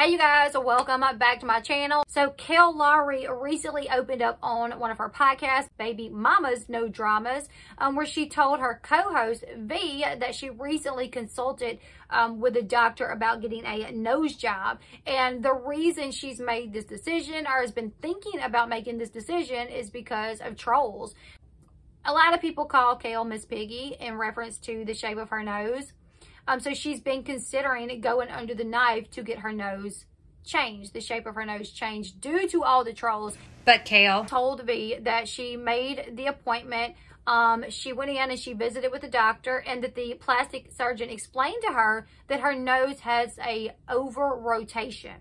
Hey you guys, welcome back to my channel. So Kail Lowry recently opened up on one of her podcasts, Baby Mama's No Dramas, um, where she told her co-host V that she recently consulted um, with a doctor about getting a nose job. And the reason she's made this decision or has been thinking about making this decision is because of trolls. A lot of people call Kail Miss Piggy in reference to the shape of her nose. Um, so she's been considering going under the knife to get her nose changed, the shape of her nose changed due to all the trolls. But Kail told V that she made the appointment. Um, she went in and she visited with the doctor and that the plastic surgeon explained to her that her nose has a over rotation.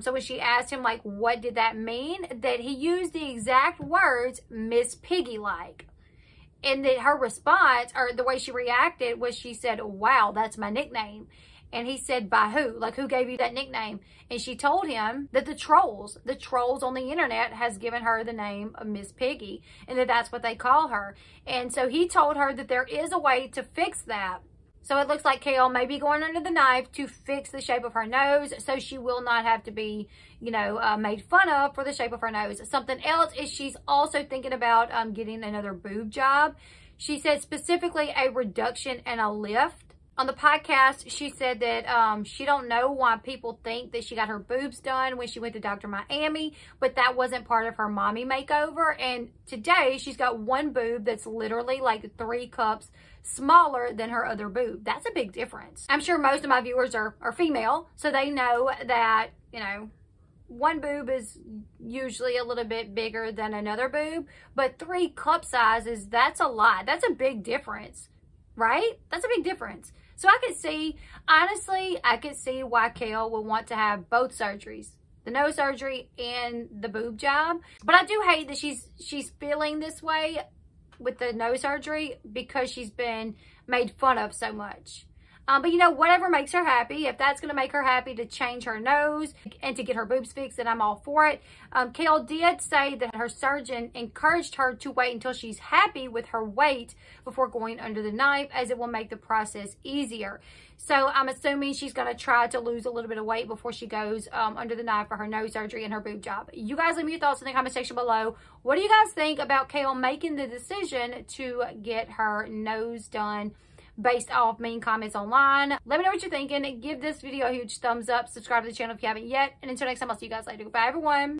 So when she asked him, like, what did that mean? That he used the exact words, Miss Piggy-like. And that her response or the way she reacted was she said, wow, that's my nickname. And he said, by who? Like, who gave you that nickname? And she told him that the trolls, the trolls on the internet has given her the name of Miss Piggy and that that's what they call her. And so he told her that there is a way to fix that. So it looks like Kail may be going under the knife to fix the shape of her nose so she will not have to be, you know, uh, made fun of for the shape of her nose. Something else is she's also thinking about um, getting another boob job. She said specifically a reduction and a lift on the podcast, she said that um, she don't know why people think that she got her boobs done when she went to Dr. Miami, but that wasn't part of her mommy makeover. And today, she's got one boob that's literally like three cups smaller than her other boob. That's a big difference. I'm sure most of my viewers are, are female, so they know that, you know, one boob is usually a little bit bigger than another boob, but three cup sizes, that's a lot. That's a big difference, right? That's a big difference. So I could see, honestly, I could see why Kail would want to have both surgeries. The nose surgery and the boob job. But I do hate that she's she's feeling this way with the nose surgery because she's been made fun of so much. Um, but you know, whatever makes her happy, if that's going to make her happy to change her nose and to get her boobs fixed, then I'm all for it. Um, Kail did say that her surgeon encouraged her to wait until she's happy with her weight before going under the knife as it will make the process easier. So I'm assuming she's going to try to lose a little bit of weight before she goes um, under the knife for her nose surgery and her boob job. You guys leave me your thoughts in the comment section below. What do you guys think about Kail making the decision to get her nose done? Based off mean comments online. Let me know what you're thinking. Give this video a huge thumbs up. Subscribe to the channel if you haven't yet. And until next time, I'll see you guys later. Goodbye, everyone.